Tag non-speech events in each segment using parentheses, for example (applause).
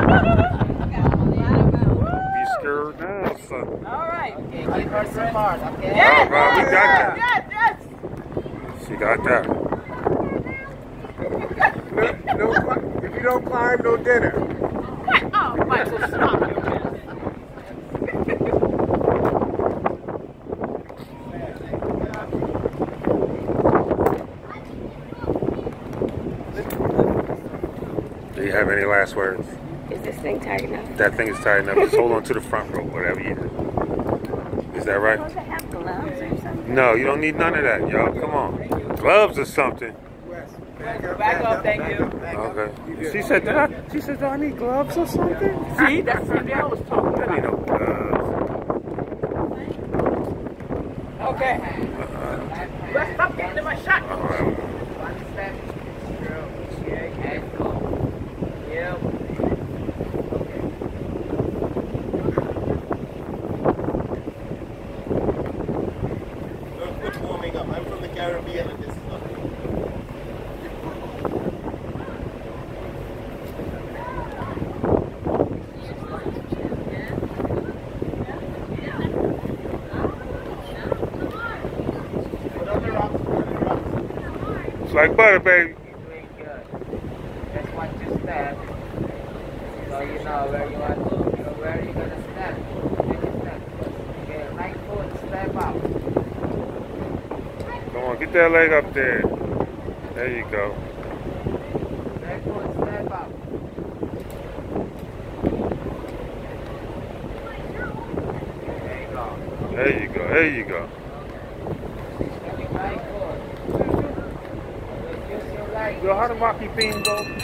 Be scared now, son. All right. Okay, give her some okay? Yes, All right, we got that. yes, yes. She got that. No, no, if you don't climb, no dinner. Oh, Michael, stop. Do you have any last words? Is this thing tight enough? That thing is tight enough. Just hold on to the front rope, whatever you do. Is that right? Supposed to have gloves or something. No, you don't need none of that, y'all. Come on. Gloves or something. Back up, Back up, thank back you. back up. Okay. She said that. She said, do I need gloves or something? See, that's what I was talking about. I need no gloves. Okay. Uh-uh. Let's stop getting to my shot. All right. One step. Okay, and go. Yep. Don't quit warming up. I'm from the Caribbean and this is not. Put on the rocks, put on the rocks. It's like butter, baby. Just watch your step. So you know where you are to. You know where you're gonna step. Take a step. Okay, right foot, step up. Come on, get that leg up there. There you go. Right foot, step up. There you go. There you go. There you go. Right foot. Use your leg. Yo, how the Rocky theme go? Okay.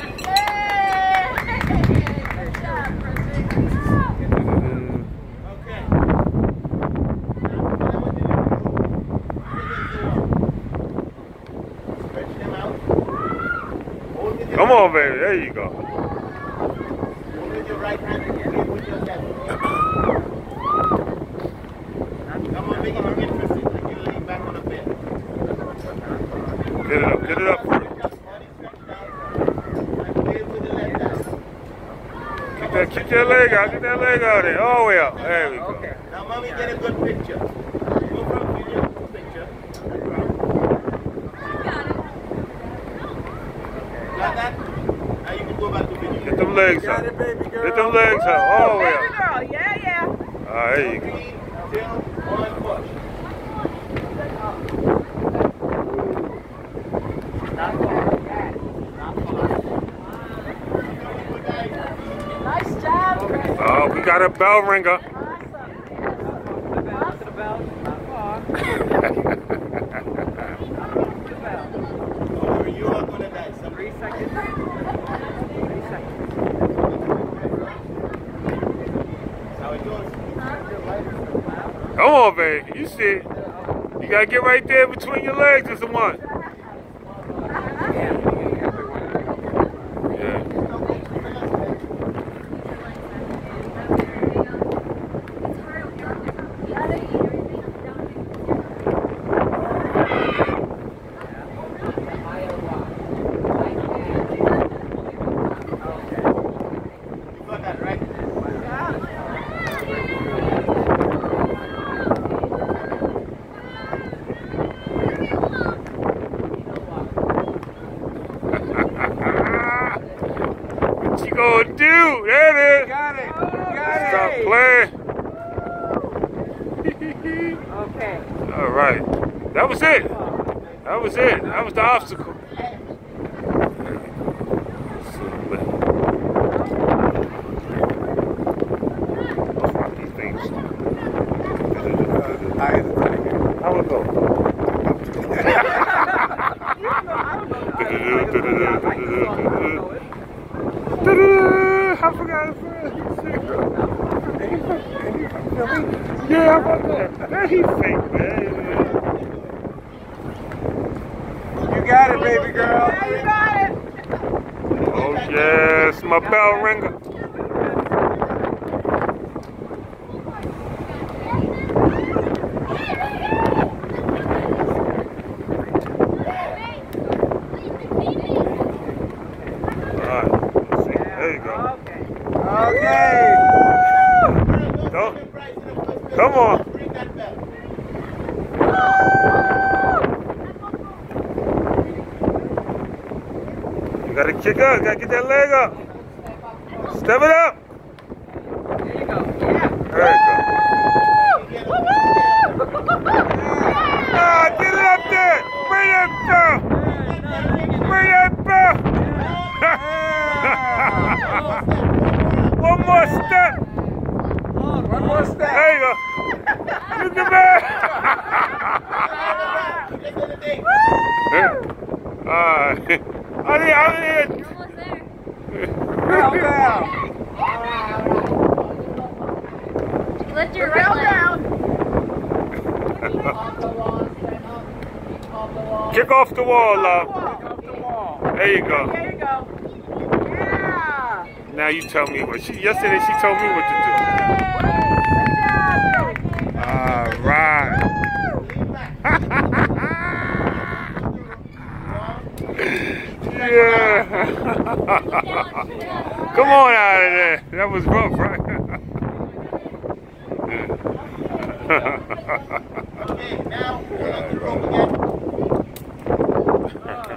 Stretch them out. Hold with your Come on, baby. There you go. With your right hand and with your left. Come on, make it interesting. Like you're back on a bed. Get it up. Get it up. Body stretched out. And play with the left hand. Keep that, keep that leg out. Get that leg out there. All the way up. There we go. Okay. Now, mommy, get a good picture. Go from video to picture. Got that? Now you can go back to video. Get them legs Got up. it, baby girl. Get them legs up. All the way Baby up. girl, yeah, yeah. All right, there you go. Three, till, one, push. Not far. Yeah. Not far. Nice job. Oh, we got a bell ringer (laughs) you are gonna die. Some Three seconds. That's how it goes. Come on, baby. You see it. You gotta get right there between your legs is the one. Yeah. You got that right? what you gonna do? There it is. Got it. Got Stop it. playing. (laughs) Okay. All right. That was it. That was it. That was the obstacle. These things. Eye of the tiger. How it go? Yeah, how about that? That he fake, man. You got it, baby girl. Yeah, you got it. Oh yes, my bell ringer. All right, let's see. There you go. Okay. Okay. Don't- Come on. Bring that bell. You gotta kick up. Gotta get that leg up. Step it up. There you go. Yeah. There you go. Ah, get it up there. Bring it up. Bring it up. One more step. One more step. There you go. You can man. Alright. I need, I need. Bell down. Lift your Bell right leg. down. Kick off the wall, love. Off the wall. There you go. There you go. Yeah. Now you tell me what she. Yesterday she told me what to do. All right. yeah. Come on out of there. That was rough, right? Okay, now we're on the rope again.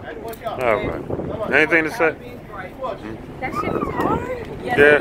And push up. All right. Anything to say? That shit was hard. Yeah.